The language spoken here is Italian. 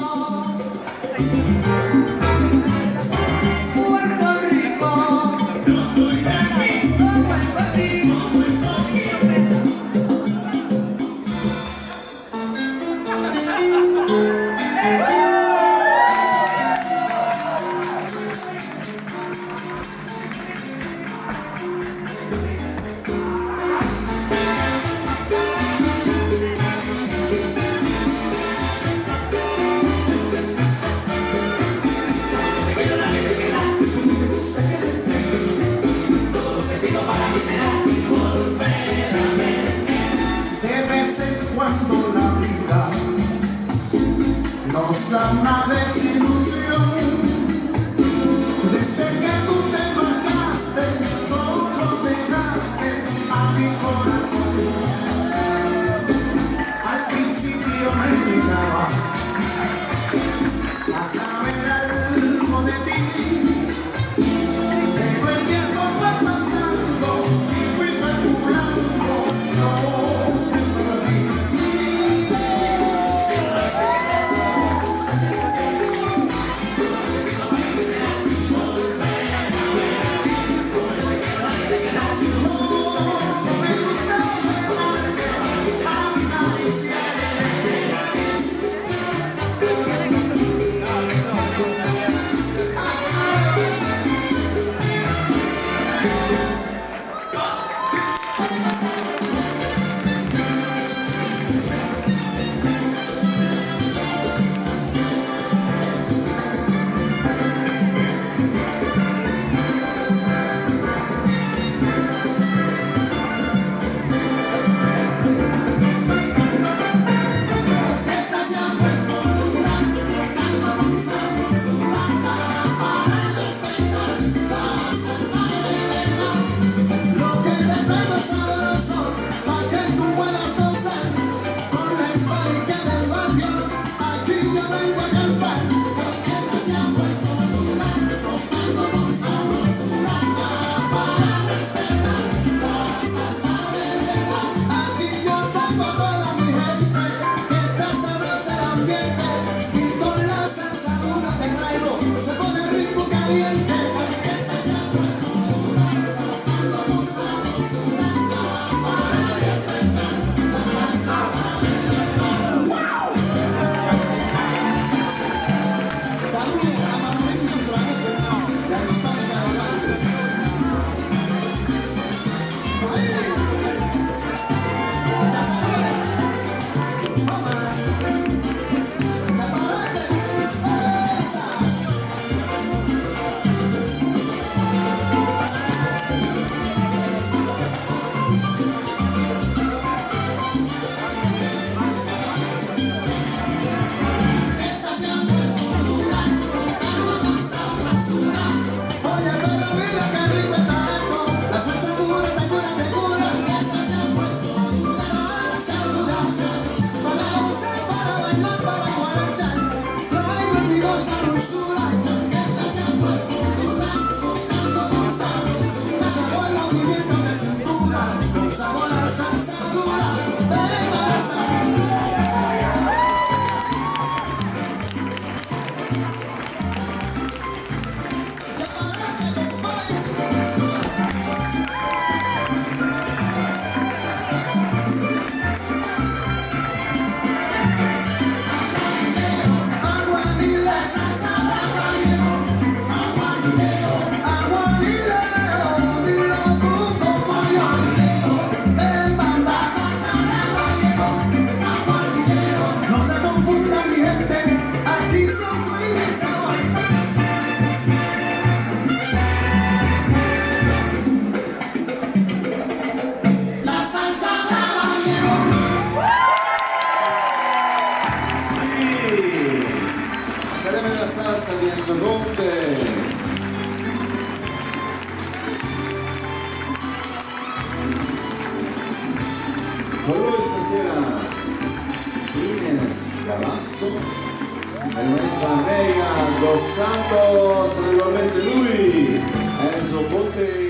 Thank you. Sura. Con lui stasera Ines Galasso e nuestra amiga Dos Santos, regolarmente lui, Enzo Ponte